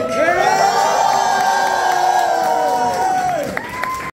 Okay.